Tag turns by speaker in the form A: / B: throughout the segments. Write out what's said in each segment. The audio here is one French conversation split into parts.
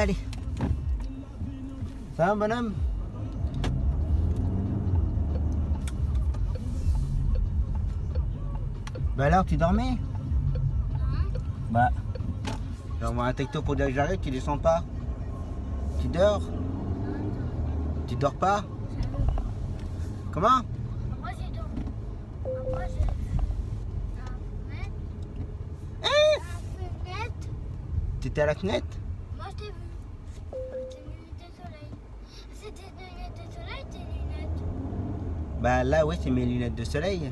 A: Allez. Ça va, bonhomme Bah alors, tu dormais Bah. J'envoie un texto pour dire que j'arrive, tu descends pas. Tu dors Tu dors pas Comment
B: Moi j'ai dormi. Moi j'ai la fenêtre.
A: Hein
B: La fenêtre.
A: T'étais à la fenêtre Bah là, ouais, c'est mes lunettes de soleil.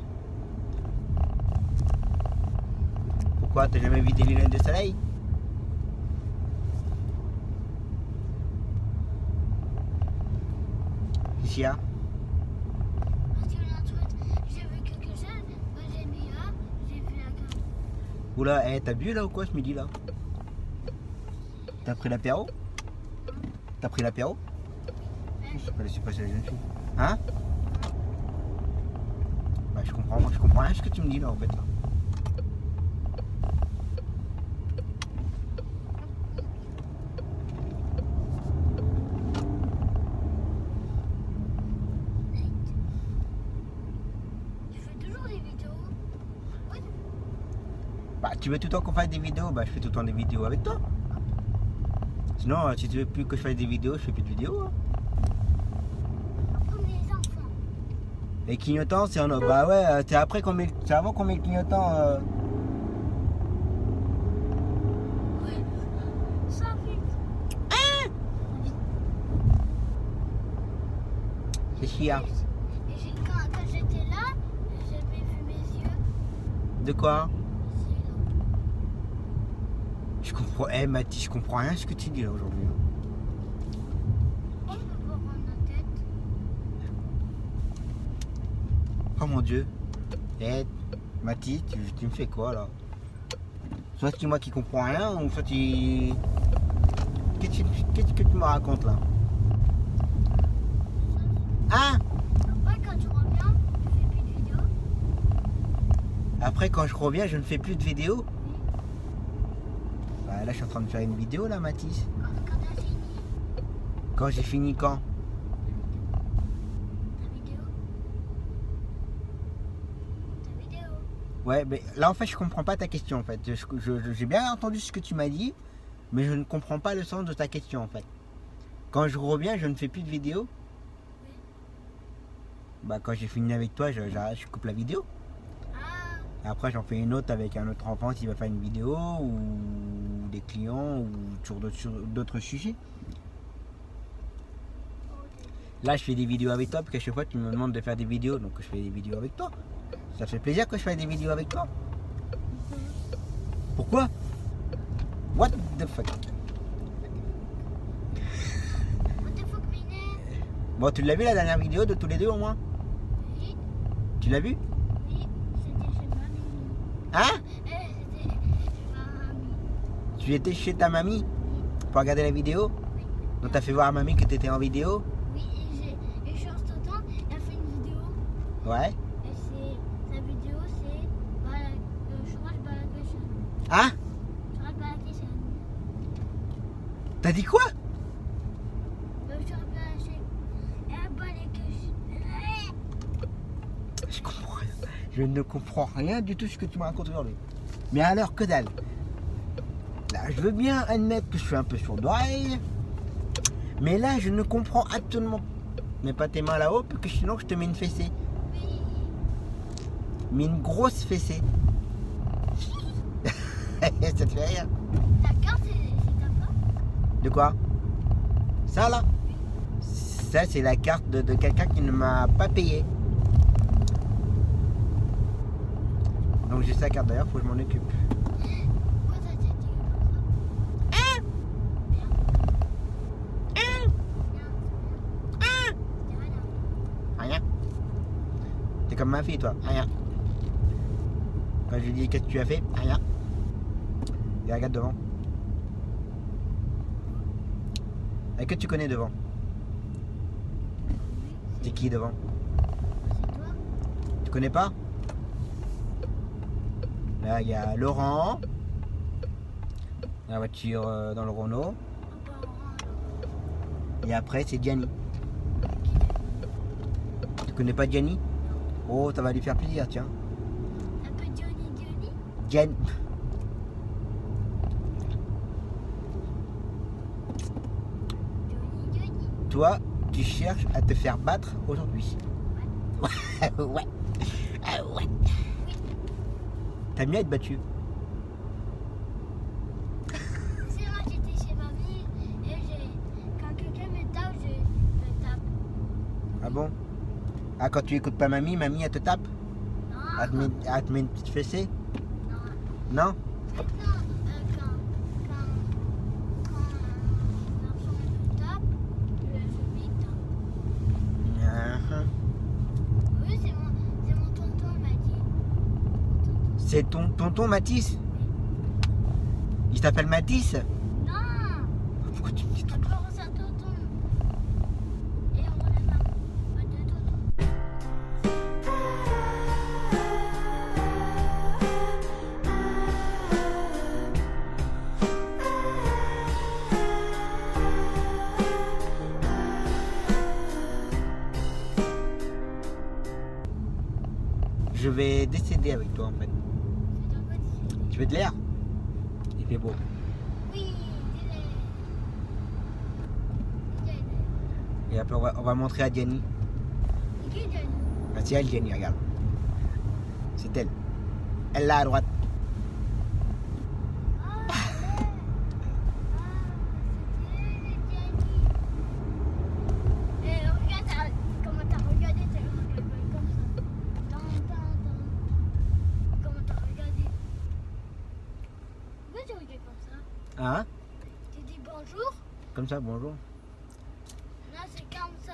A: Pourquoi T'as jamais vu des lunettes de soleil? Qu'est-ce qu'il y a? Oula, eh, t'as bu là ou quoi ce midi là? T'as pris l'apéro? T'as pris l'apéro? Je sais pas, c'est la jeune fille. Hein? Bah je comprends, je comprends rien ce que tu me dis là en fait là.
B: Tu fais toujours des vidéos? Oui.
A: Bah tu veux tout le temps qu'on fasse des vidéos? Bah je fais tout le temps des vidéos avec toi. Sinon, euh, si tu veux plus que je fasse des vidéos, je fais plus de vidéos. hein.
B: Comme les enfants.
A: Les clignotants, c'est en Bah ouais, euh, c'est après qu'on met, c'est avant qu'on met le clignotant. euh,
B: Et j'ai- quand, j'étais là, j'avais vu mes yeux.
A: De quoi? Je comprends. Eh Mathis, je comprends rien ce que tu dis là aujourd'hui. hein.
B: On peut voir en tête.
A: Oh mon dieu. Eh, Mathis, tu, tu me fais quoi là? Soit c'est moi qui comprends rien, ou soit tu. Qu'est-ce que, tu me racontes là? Hein?
B: Après, quand tu reviens, tu fais plus de vidéos?
A: Après, quand je reviens, je ne fais plus de vidéos? Bah là, je suis en train de faire une vidéo là, Mathis.
B: Quand, quand t'as fini?
A: Quand j'ai fini quand
B: ta vidéo. Ta vidéo.
A: Ouais, mais là en fait je comprends pas ta question en fait. J'ai bien entendu ce que tu m'as dit, mais je ne comprends pas le sens de ta question en fait. Quand je reviens, je ne fais plus de vidéo. Bah quand j'ai fini avec toi, je, je coupe la vidéo.
B: Ah,
A: Après j'en fais une autre avec un autre enfant qui va faire une vidéo ou des clients ou sur d'autres, sur d'autres sujets. Là je fais des vidéos avec toi parce qu'à chaque fois tu me demandes de faire des vidéos, donc je fais des vidéos avec toi. Ça te fait plaisir que je fasse des vidéos avec toi. Pourquoi? What the fuck?
B: What the fuck, Minet?
A: Bon, tu l'as vu la dernière vidéo de tous les deux au moins?
B: Oui,
A: Tu l'as vu?
B: Oui, c'était chez mamie.
A: Hein?
B: Eh, c'était chez mamie.
A: Tu étais chez ta mamie? Pour regarder la vidéo?
B: Oui.
A: Donc t'as fait voir à mamie que t'étais en vidéo?
B: Oui, et j'ai, et Georges Totin, il a fait une vidéo.
A: Ouais.
B: Et c'est, sa vidéo, c'est Bala- le chômage Balakation.
A: Hein
B: Chômage Balakation.
A: T'as dit quoi. Je comprends rien. Je ne comprends rien du tout ce que tu me racontes aujourd'hui. Mais alors que dalle Là, je veux bien admettre que je suis un peu sourd d'oreille. Mais là, je ne comprends absolument. Mets pas tes mains là-haut, parce que sinon je te mets une fessée.
B: Oui.
A: Mais une grosse fessée. Ça te fait rire
B: Ta carte, c'est, c'est ta part
A: De quoi? Ça là? Ça c'est la carte de, de quelqu'un qui ne m'a pas payé. Donc j'ai sa carte d'ailleurs, faut que je m'en occupe. Rien. T'es comme ma fille toi, rien. Quand je lui dis qu'est-ce que tu as fait, rien. Et regarde devant. Et que tu connais devant C'est qui devant
B: C'est toi
A: Tu connais pas Là, il y a Laurent. La voiture euh, dans le Renault. Et après, c'est Gianni. Tu connais pas Gianni? Oh, ça va lui faire plaisir, tiens.
B: Un peu Johnny Johnny
A: Gian...
B: Johnny Johnny.
A: Toi, tu cherches à te faire battre aujourd'hui. Ouais. ouais. Ah ouais. T'aimes bien être battu
B: C'est moi j'étais chez mamie et quand quelqu'un me tape, je le tape.
A: Ah bon? Ah, quand tu écoutes pas mamie, mamie, elle te tape?
B: Non,
A: Elle te met, elle te met une petite fessée?
B: Non.
A: Non
B: euh, quand, quand, quand un enfant me tape, je, je lui tape.
A: Ah,
B: Oui, c'est mon, c'est mon tonton m'a dit. Mon tonton.
A: C'est ton tonton Matisse Il s'appelle Matisse
B: Non.
A: Pourquoi tu me dis tonton. Je vais décéder avec toi en fait.
B: Tu
A: veux de l'air? Il fait beau.
B: Oui.
A: Et après, on va, on va montrer à.
B: C'est Johnny
A: Ah, c'est elle, Gianni, regarde. C'est elle. Elle là à droite.
B: Ah, c'est elle. Ah, c'était elle, Johnny. Et regarde t'as- comment t'as regardé, t'as regardé comme ça. Tan, tan, tan. Comment t'as regardé Pourquoi tu regardes comme ça
A: Hein?
B: Tu dis bonjour?
A: Comme ça, bonjour.
B: Là, c'est comme ça.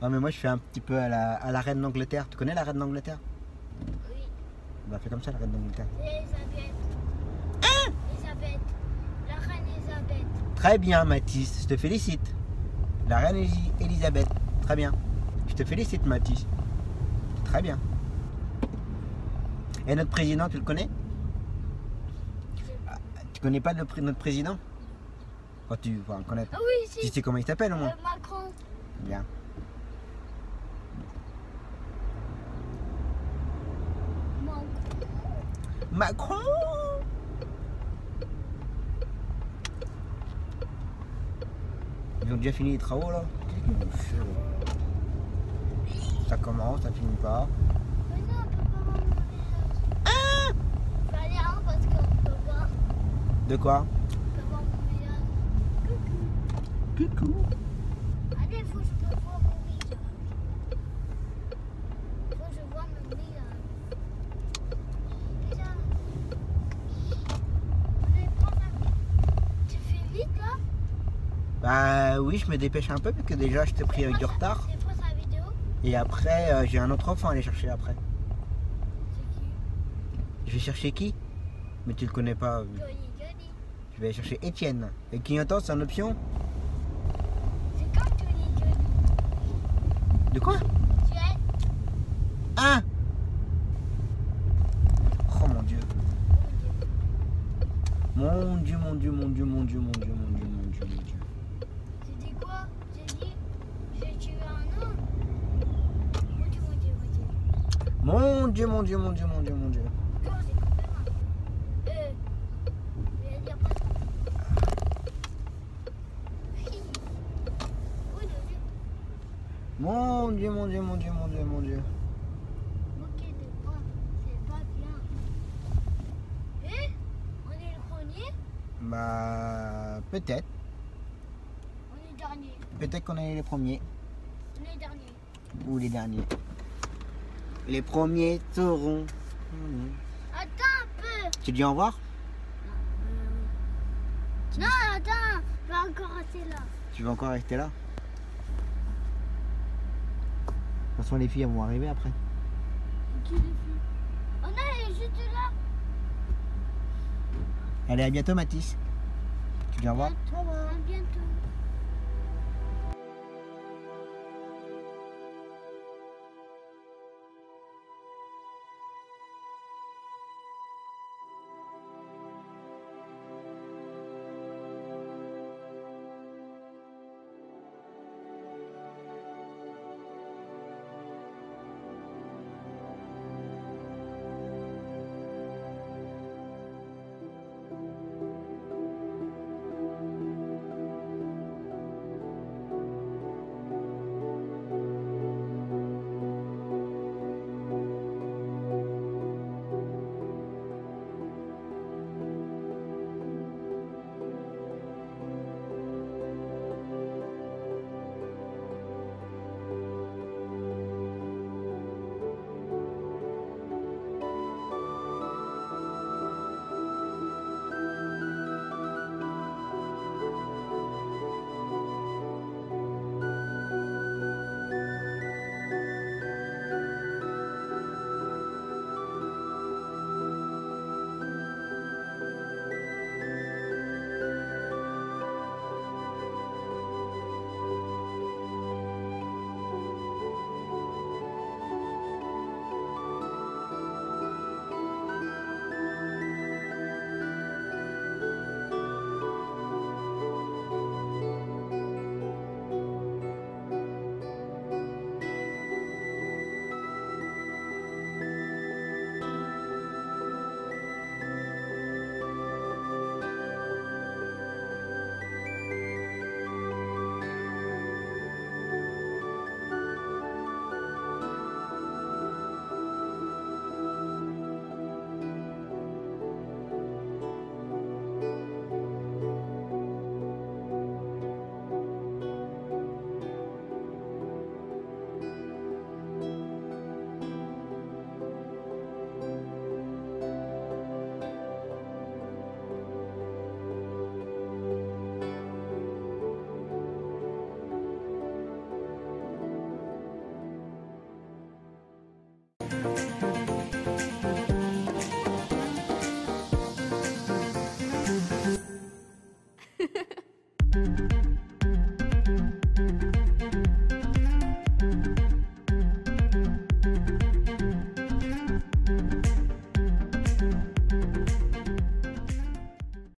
A: Non, mais moi, je fais un petit peu à la, à la reine d'Angleterre. Tu connais la reine d'Angleterre?
B: Oui,
A: Bah, fais comme ça, la reine d'Angleterre.
B: Elisabeth. Elisabeth. La reine Elisabeth.
A: Très bien, Mathis. Je te félicite. La reine Elisabeth. Très bien. Je te félicite, Mathis. Très bien. Et notre président, tu le connais? Connais pas le notre président Quand tu vas en connaître.
B: Ah oui,
A: Tu
B: si.
A: sais comment il s'appelle au moins
B: Euh, Macron.
A: Bien.
B: Macron.
A: Macron Ils ont déjà fini les travaux là? Ça commence, ça finit pas.
B: Mais non, on peut pas voir mon visage. Ah Faut aller en parce qu'on peut voir.
A: De quoi.
B: Coucou.
A: Coucou.
B: Allez, faut que je voir mon visage. Faut que je vois mon visage. Visage. Allez, prends la- Tu fais vite là
A: Bah oui, je me dépêche un peu parce que déjà je t'ai pris avec du retard. Et après, euh, j'ai un autre enfant à aller chercher après.
B: Qui?
A: Je vais chercher qui? Mais tu le connais pas. euh, vais aller chercher Étienne. Et clignotant, c'est une option
B: C'est comme Johnny Johnny.
A: De quoi
B: Tu es
A: Ah Oh mon dieu. Mon dieu, mon dieu, mon dieu, mon dieu, mon dieu, mon dieu, mon dieu, mon dieu.
B: J'ai dit quoi J'ai dit j'ai tué un homme. Mon dieu, mon dieu, mon dieu.
A: Mon dieu, mon dieu, mon dieu, mon dieu, mon dieu.
B: Comment j'ai coupé ma Euh. Je vais dire pas. Oui, le dieu.
A: Mon dieu, mon dieu, mon dieu, mon dieu, mon dieu.
B: Moquer de moi, c'est pas bien. Eh On est le premier?
A: Bah, peut-être.
B: On est le dernier.
A: Peut-être qu'on est les premiers
B: On est dernier.
A: ou les derniers. Les premiers seront.
B: Attends un peu.
A: Tu dis au revoir?
B: Non, attends. Je vais encore rester là.
A: Tu veux encore rester là De toute façon, les filles elles vont arriver après.
B: Qui les filles Oh non, elle est juste là.
A: Allez, à bientôt, Mathis. Tu dis au revoir
B: À bientôt.